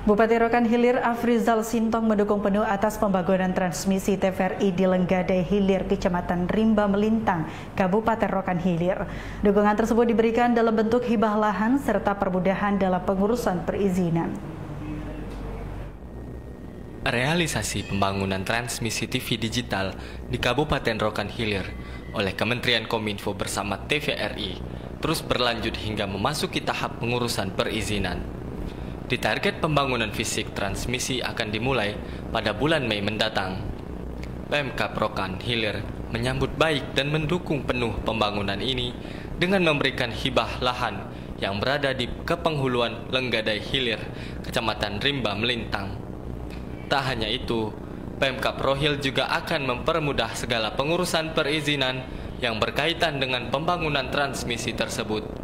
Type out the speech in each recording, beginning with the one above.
Bupati Rokan Hilir Afrizal Sintong mendukung penuh atas pembangunan transmisi TVRI di Lenggade Hilir, Kecamatan Rimba Melintang, Kabupaten Rokan Hilir. Dukungan tersebut diberikan dalam bentuk hibah lahan serta permudahan dalam pengurusan perizinan. Realisasi pembangunan transmisi TV digital di Kabupaten Rokan Hilir oleh Kementerian Kominfo bersama TVRI terus berlanjut hingga memasuki tahap pengurusan perizinan. Ditarget pembangunan fisik transmisi akan dimulai pada bulan Mei mendatang. Pemkap Rokan Hilir menyambut baik dan mendukung penuh pembangunan ini dengan memberikan hibah lahan yang berada di kepenghuluan Lenggadai Hilir, Kecamatan Rimba Melintang. Tak hanya itu, Pemkap Rohil juga akan mempermudah segala pengurusan perizinan yang berkaitan dengan pembangunan transmisi tersebut.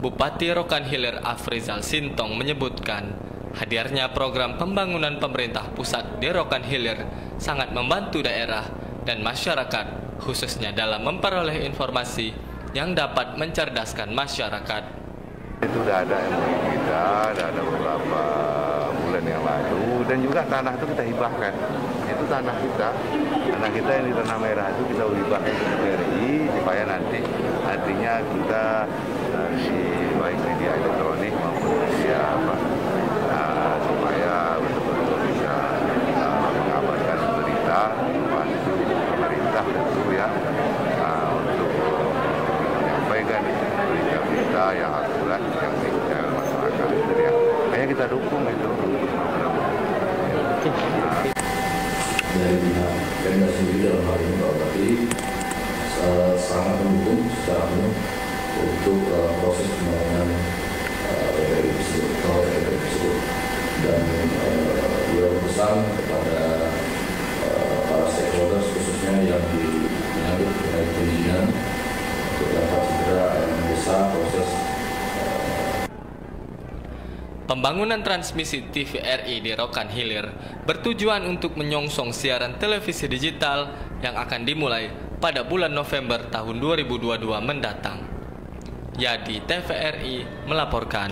Bupati Rokan Hilir Afrizal Sintong menyebutkan hadirnya program pembangunan pemerintah pusat di Rokan Hilir sangat membantu daerah dan masyarakat khususnya dalam memperoleh informasi yang dapat mencerdaskan masyarakat. Itu sudah ada MOU kita, sudah ada beberapa bulan yang lalu dan juga tanah itu kita hibahkan. Itu tanah kita, tanah kita yang di tanah merah itu kita hibahkan ke TVRI supaya nanti artinya kita di baik media elektronik maupun media apa uh, supaya betul-betul bisa uh, mengabarkan berita bantu pemerintah tentu ya uh, untuk menyampaikan berita-berita yang akurat yang dipercaya masyarakat itu ya. Hanya kita dukung itu. Dari pihak Pemda sendiri dalam hal ini Pak Bupati sangat mendukung secara penuh untuk uh, proses pembangunan uh, tersebut, proyek tersebut dan uh, beliau berpesan kepada para stakeholders khususnya yang di terkait perizinan untuk dapat segera bisa proses Pembangunan transmisi TVRI di Rokan Hilir bertujuan untuk menyongsong siaran televisi digital yang akan dimulai pada bulan November tahun 2022 mendatang. Yadi TVRI melaporkan.